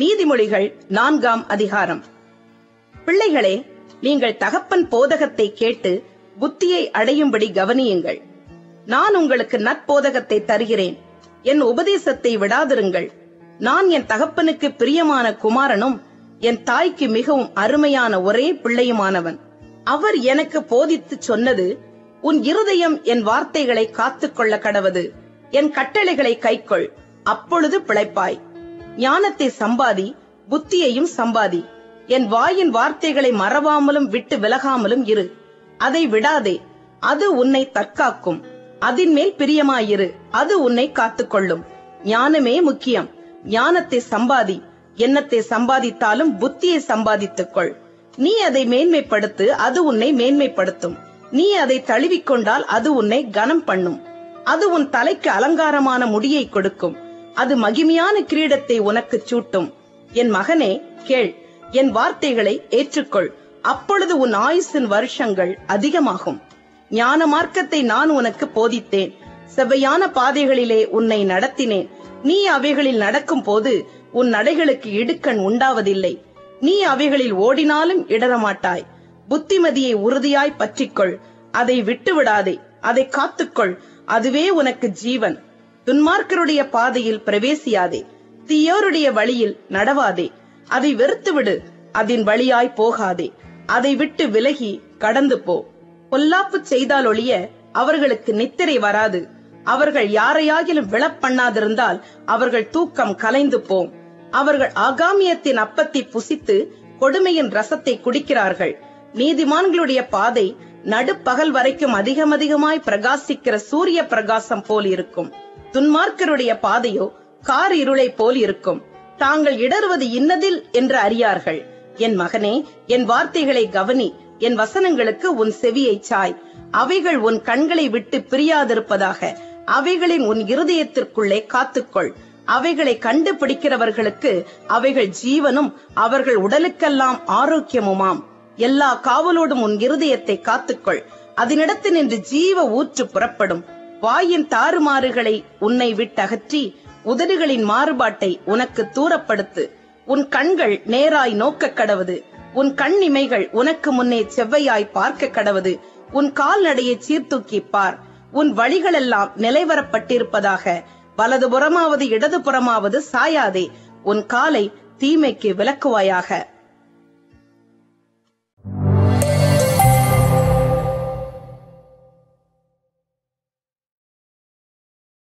நீதிமொழிகள் நான்காம் அதிகாரம். பிள்ளைகளே நீங்கள் தகப்பன் போதகத்தை கேட்டு புத்தியை அடையும்படி கவனியுங்கள். நான் உங்களுக்கு நற்போதகத்தை தருகிறேன். என் உபதேசத்தை விடாதிருங்கள். நான் என் தகப்பனுக்கு பிரியமான குமாரனும் என் தாய்க்கு மிகவும் அருமையான ஒரே பிள்ளையுமானவன். அவர் எனக்கு போதித்து சொன்னது உன் இருதயம் என் வார்த்தைகளை காத்துக்கொள்ள கடவது. என் கட்டளைகளை கைக்கொள். அப்பொழுது பிழைப்பாய். ஞானத்தை சம்பாதி புத்தியையும் சம்பாதி. என் வாயின் வார்த்தைகளை மறவாமலும் விட்டு விலகாமலும் இரு. அதை விடாதே அது உன்னை தற்காக்கும். அதின் மேல் பிரியமாயிரு அது உன்னை காத்துக்கொள்ளும். ஞானமே முக்கியம். ஞானத்தை சம்பாதி எண்ணத்தை சம்பாதித்தாலும் புத்தியை சம்பாதித்துக்கொள். நீ அதை மேன்மைப்படுத்து அது உன்னை மேன்மைப்படுத்தும். நீ அதை தழுவிக்கொண்டால் அது உன்னை கனம் பண்ணும். அது உன் தலைக்கு அலங்காரமான முடியை கொடுக்கும். அது மகிமையான கிரீடத்தை உனக்கு சூட்டும். என் மகனே கேள் என் வார்த்தைகளை ஏற்றுக்கொள். அப்பொழுது உன் ஆயுசின் வருஷங்கள் அதிகமாகும். ஞான மார்க்கத்தை நான் உனக்கு போதித்தேன். செவ்வையான பாதைகளிலே உன்னை நடத்தினேன். நீ அவைகளில் நடக்கும் போது உன் நடைகளுக்கு இடுக்கண் உண்டாவதில்லை. நீ அவைகளில் ஓடினாலும் இடரமாட்டாய் புத்திமதியை உறுதியாய் பற்றிக்கொள். அதை விட்டு விடாதே அதை காத்துக்கொள். அதுவே உனக்கு ஜீவன். துன்மார்க்கருடைய பாதையில் பிரவேசியாதே. தீயோருடைய வழியில் நடவாதே. அதை வெறுத்துவிடு அதன் வழியாய் போகாதே. அதை விட்டு விலகி கடந்து போ. பொல்லாப்பு செய்தால் ஒழிய அவர்களுக்கு நித்திரை வராது. அவர்கள் யாரையாகிலும் விழப்பண்ணாதிருந்தால் அவர்கள் தூக்கம் கலைந்து போம். அவர்கள் ஆகாமியத்தின் அப்பத்தை புசித்து கொடுமையின் ரசத்தை குடிக்கிறார்கள். நீதிமான்களுடைய பாதை நடுப்பகல் வரைக்கும் அதிகம் அதிகமாய் பிரகாசிக்கிற சூரிய பிரகாசம் போல் இருக்கும். துன்மார்க்கருடைய பாதையோ கார் இருளை போல் இருக்கும். தாங்கள் இடறுவது இன்னதில் என்று அறியார்கள். என் மகனே என் வார்த்தைகளை கவனி. என் வசனங்களுக்கு உன் செவியை சாய். அவைகள் உன் கண்களை விட்டு பிரியாதிருப்பதாக. அவைகளின் உன் இருதயத்திற்குள்ளே காத்துக்கொள். அவைகளை கண்டுபிடிக்கிறவர்களுக்கு அவைகள் ஜீவனும் அவர்கள் உடலுக்கெல்லாம் ஆரோக்கியமுமாம். எல்லா காவலோடும் உன் இருதயத்தை காத்துக்கொள். அதனிடத்து நின்று ஜீவ ஊற்று புறப்படும். வாயின் தாறுமாறுகளை உன்னை விட்டகற்றி உதடுகளின் மாறுபாட்டை உனக்கு தூரப்படுத்து. உன் கண்கள் நேராய் நோக்க கடவது. உன் கண் இமைகள் உனக்கு முன்னே செவ்வையாய் பார்க்க கடவது. உன் கால்நடையை சீர்தூக்கி பார். உன் வழிகளெல்லாம் நிலைவரப்பட்டிருப்பதாக வலதுபுறமாவது இடதுபுறமாவது சாயாதே. உன் காலை தீமைக்கு விளக்குவாயாக.